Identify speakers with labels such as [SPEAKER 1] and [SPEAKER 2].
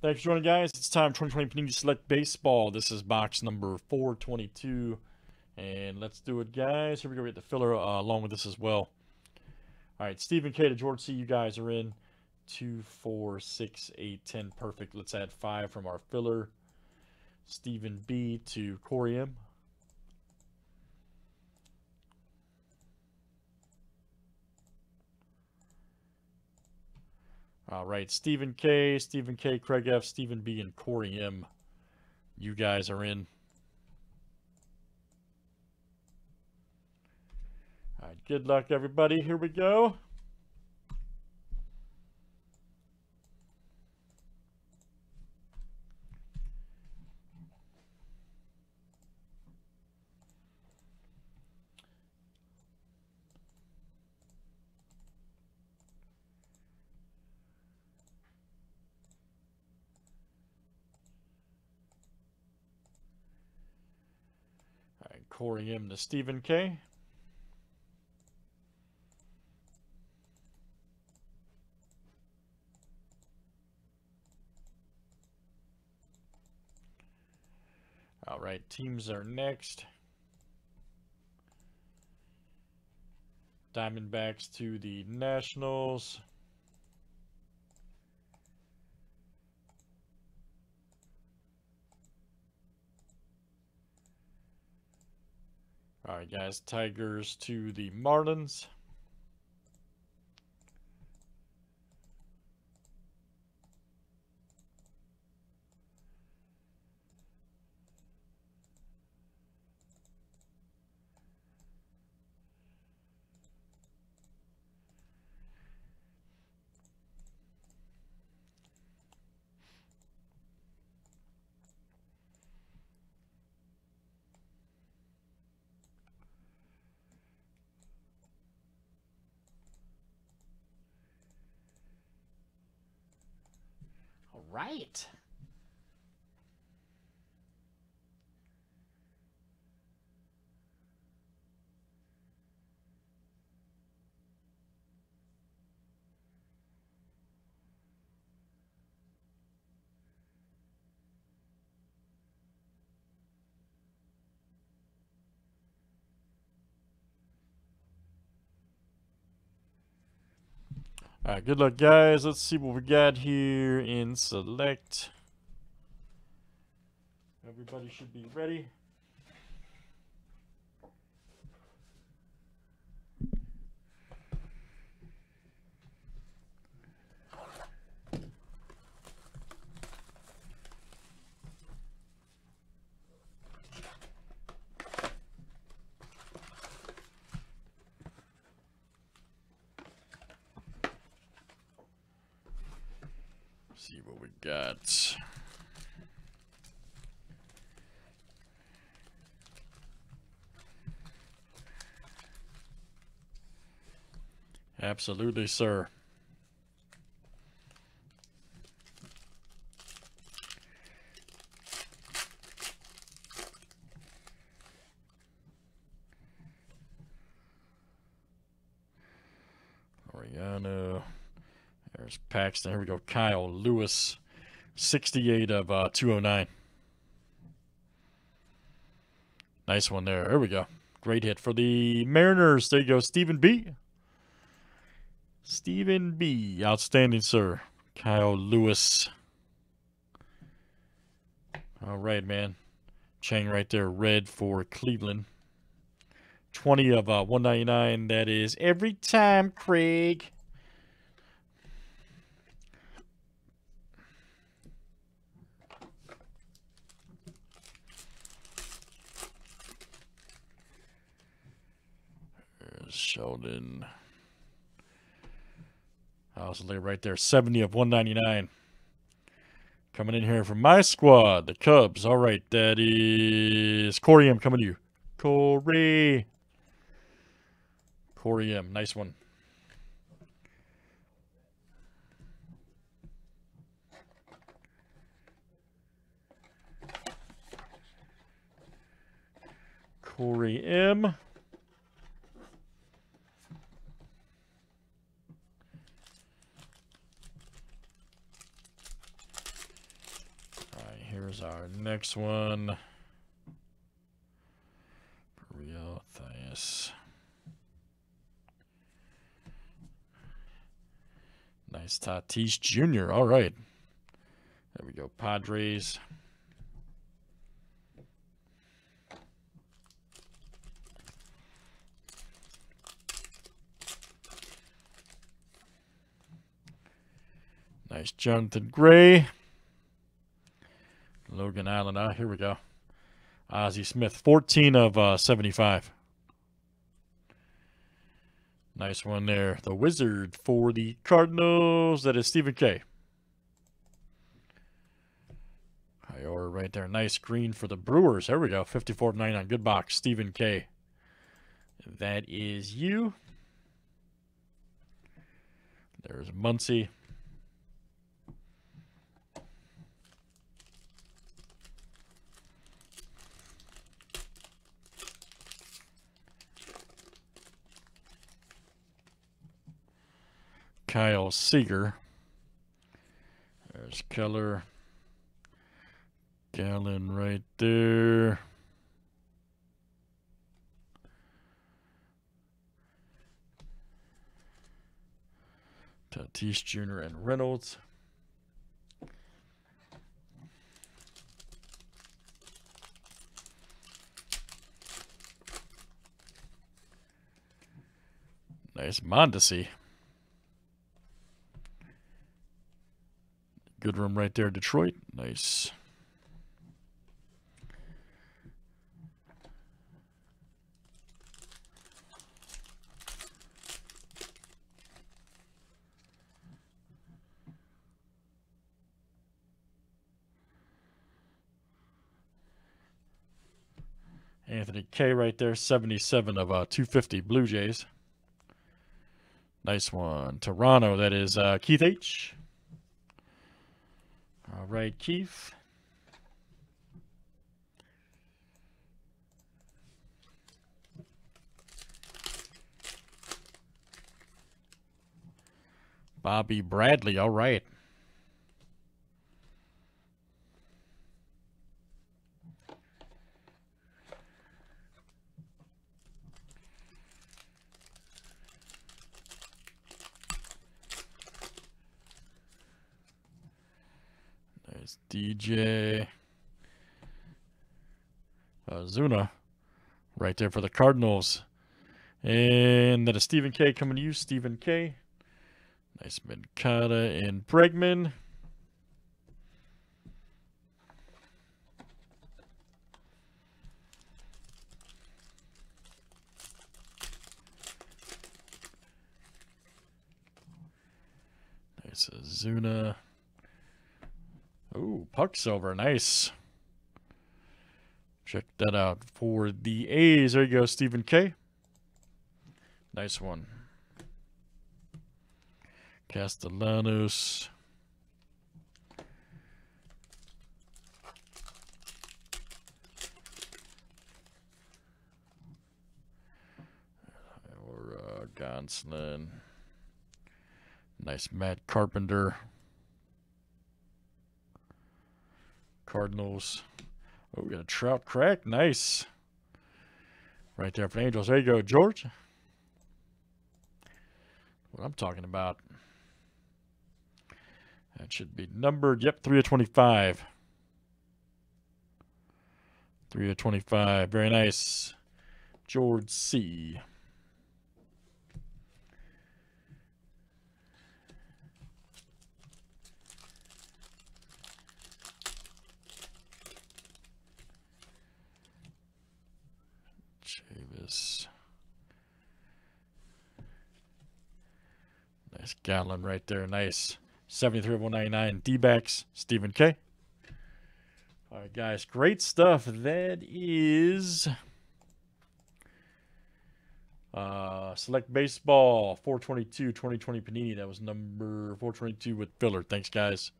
[SPEAKER 1] Thanks for joining, guys. It's time 2020 Panini Select Baseball. This is box number 422. And let's do it, guys. Here we go. We get the filler uh, along with this as well. All right, Stephen K to George C. You guys are in. Two, four, six, eight, ten. Perfect. Let's add five from our filler. Stephen B to Corey M. All right, Stephen K, Stephen K, Craig F, Stephen B, and Corey M. You guys are in. All right, good luck, everybody. Here we go. Corey M to Stephen K. All right, teams are next. Diamondbacks to the Nationals. Right, guys. Tigers to the Marlins. Right. All right, good luck, guys. Let's see what we got here in select. Everybody should be ready. See what we got. Absolutely, sir. Oriano. There's Paxton. Here we go. Kyle Lewis, 68 of uh, 209. Nice one there. There we go. Great hit for the Mariners. There you go. Stephen B. Stephen B. Outstanding, sir. Kyle Lewis. All right, man. Chang right there. Red for Cleveland. 20 of uh, 199. That is every time, Craig. There's Sheldon. Housley right there. 70 of 199. Coming in here from my squad, the Cubs. All right, that is Corey M. coming to you. Corey. Corey M. Nice one. Corey M. here's our next one. Real. Nice Tatis Jr. All right. There we go. Padres. Nice Jonathan Gray. Logan Allen. Ah, here we go. Ozzie Smith, 14 of uh, 75. Nice one there. The Wizard for the Cardinals. That is Stephen K. Or right there. Nice green for the Brewers. There we go. 54 99. Good box. Stephen K. That is you. There's Muncy. Kyle Seager. There's Keller. Gallen right there. Tatis Jr. and Reynolds. Nice Mondesi. Goodrum right there, Detroit. Nice. Anthony Kay right there, 77 of uh, 250 Blue Jays. Nice one. Toronto, that is uh, Keith H. All right, Keith. Bobby Bradley, all right. There's DJ uh, Zuna right there for the Cardinals. And then a Stephen K coming to you, Stephen K. Nice Minkata and Bregman. Nice Zuna. Ooh, puck silver, nice. Check that out for the A's. There you go, Stephen K. Nice one. Castellanos. Or uh, Gonsolin. Nice Matt Carpenter. Cardinals. Oh, we got a Trout crack. Nice. Right there for the Angels. There you go, George. What I'm talking about. That should be numbered. Yep, 3 of 25. 3 of 25. Very nice. George C. Chavis. Nice Gallen right there. Nice. 73 of 199. D-backs. Stephen K. All right, guys. Great stuff. That is... Uh, select baseball 422 2020 Panini. That was number 422 with filler. Thanks, guys.